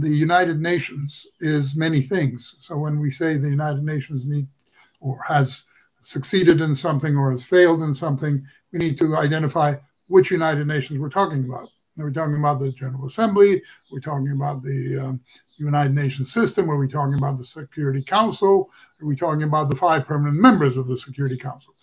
the United Nations is many things. So when we say the United Nations need or has succeeded in something or has failed in something, we need to identify which United Nations we're talking about. Are we talking about the General Assembly? We're talking about the um, United Nations system? Are we talking about the Security Council? Are we talking about the five permanent members of the Security Council?